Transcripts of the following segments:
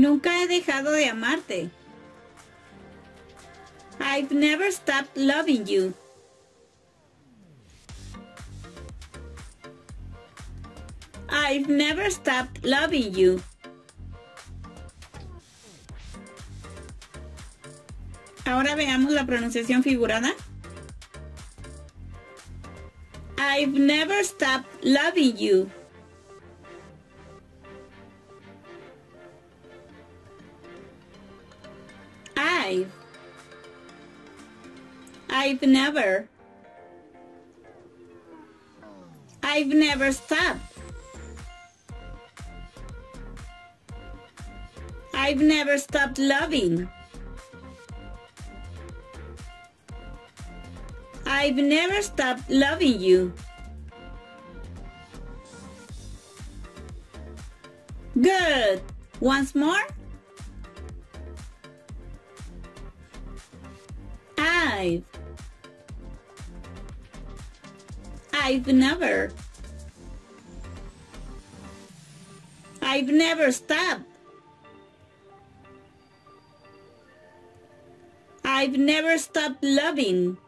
Nunca he dejado de amarte. I've never stopped loving you. I've never stopped loving you. Ahora veamos la pronunciación figurada. I've never stopped loving you. I've I've never I've never stopped. I've never stopped loving. I've never stopped loving you. Good. Once more. I've. Never. I've never stopped. I've never stopped loving.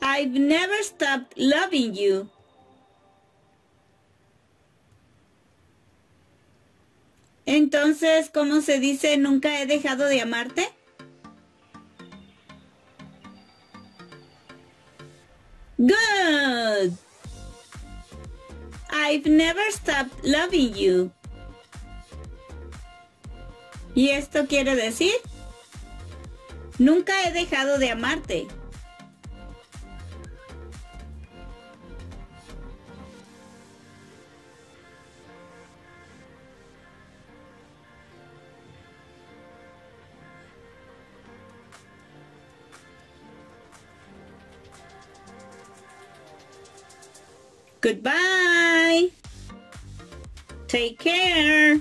I've never stopped loving you. Entonces, ¿cómo se dice nunca he dejado de amarte? Good. I've never stopped loving you. ¿Y esto quiere decir? Nunca he dejado de amarte. Goodbye. Take care.